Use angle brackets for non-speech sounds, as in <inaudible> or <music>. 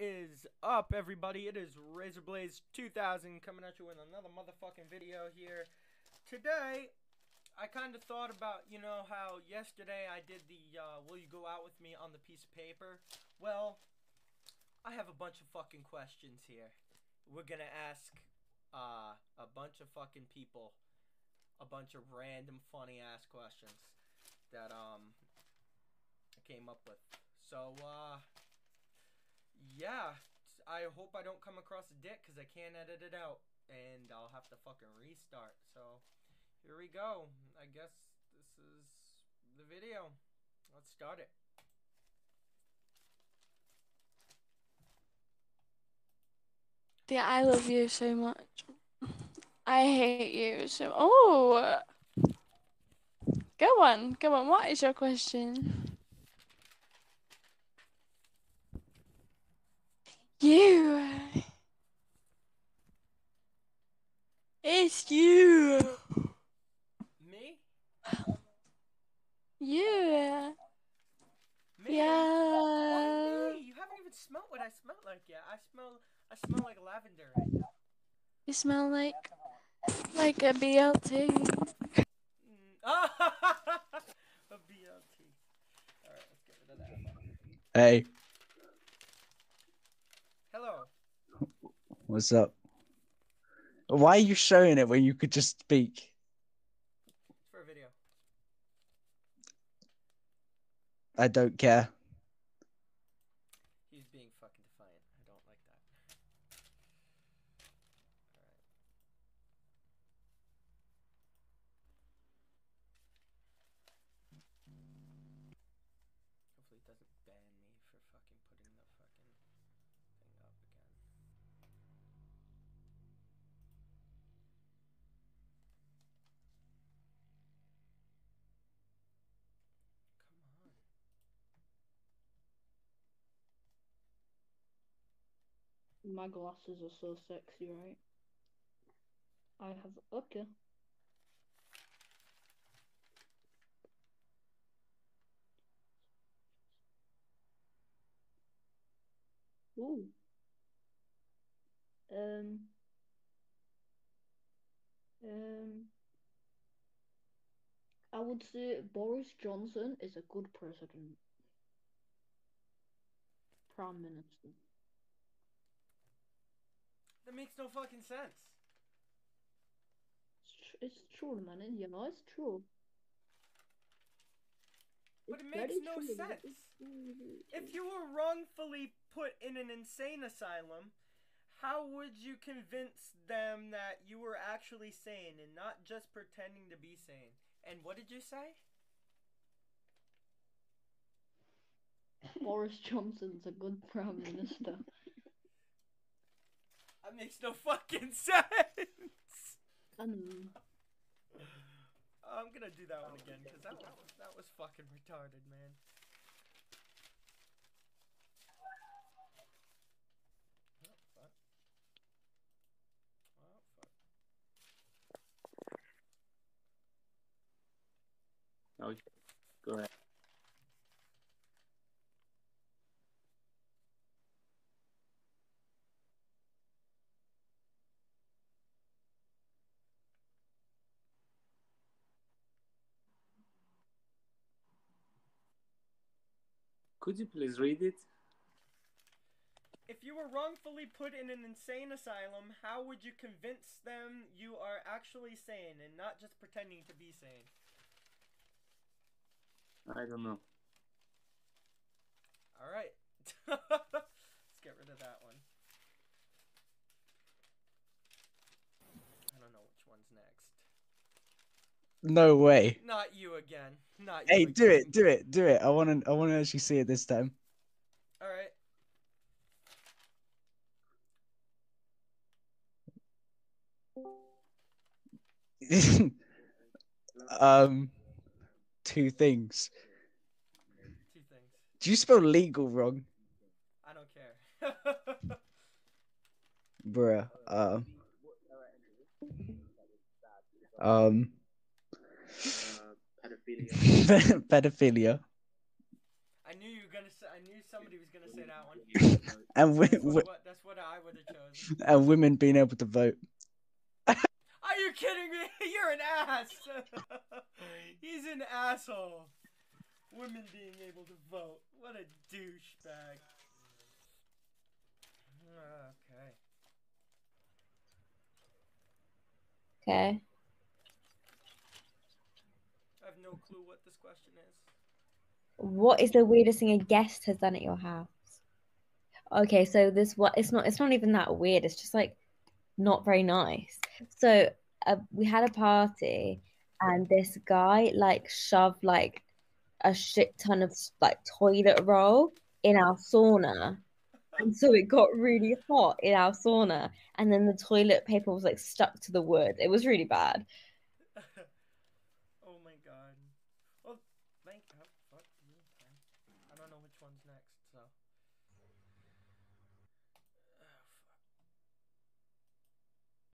is up, everybody? It is Razorblaze 2000 coming at you with another motherfucking video here. Today, I kind of thought about, you know, how yesterday I did the uh, Will You Go Out With Me on the piece of paper? Well, I have a bunch of fucking questions here. We're gonna ask uh, a bunch of fucking people a bunch of random funny ass questions that um I came up with. So uh I hope I don't come across a dick because I can't edit it out, and I'll have to fucking restart. So here we go. I guess this is the video. Let's start it. Yeah, I love you so much. I hate you so. Oh, go on, go on. What is your question? You. It's you. Me? You. Me? Yeah. Me? You haven't even smelled what I smell like yet. I smell. I smell like lavender right now. You smell like like a BLT. Mm. <laughs> a BLT. All right, let's get rid of that. Hey, what's up? Why are you showing it when you could just speak? It's for a video. I don't care. He's being fucking defiant. I don't like that. Alright. Hopefully it doesn't ban me for fucking putting the fucking thing up again. Come on. My glasses are so sexy, right? I have okay. Ooh. Um. Um. I would say Boris Johnson is a good president. Prime Minister. That makes no fucking sense. It's, tr- it's true, man. You know, it's true. But it makes no true. sense. If you were wrongfully put in an insane asylum, how would you convince them that you were actually sane and not just pretending to be sane? And what did you say? <laughs> Boris Johnson's a good prime minister. <laughs> That makes no fucking <laughs> sense. And I'm gonna do that one again because that was that was fucking retarded, man. Oh, fuck. Oh, fuck. Oh, go ahead. Could you please read it? If you were wrongfully put in an insane asylum, how would you convince them you are actually sane and not just pretending to be sane? I don't know. All right. <laughs> Let's get rid of that one. I don't know which one's next. No way. Not you again. Not Hey, again. do it, do it, do it. I want to, I want to actually see it this time. All right. <laughs> um, two things. Two things. Do you spell legal wrong, I don't care. <laughs> bruh? Um, um, Uh, pedophilia. <laughs> pedophilia. I knew you were gonna say. I I knew somebody was gonna say that one. <laughs> and wi- That's what, that's what I would have chosen. and women being able to vote. <laughs> Are you kidding me? You're an ass. He's an asshole. Women being able to vote. What a douchebag. <sighs> Okay. Okay. I have no clue what this question is. What is the weirdest thing a guest has done at your house? Okay, so this what it's not it's not even that weird. It's just like not very nice. So uh, we had a party and this guy like shoved like a shit ton of like toilet roll in our sauna. And so it got really hot in our sauna and then the toilet paper was like stuck to the wood. It was really bad. oh my you. Fuck. I don't know which one's next, so.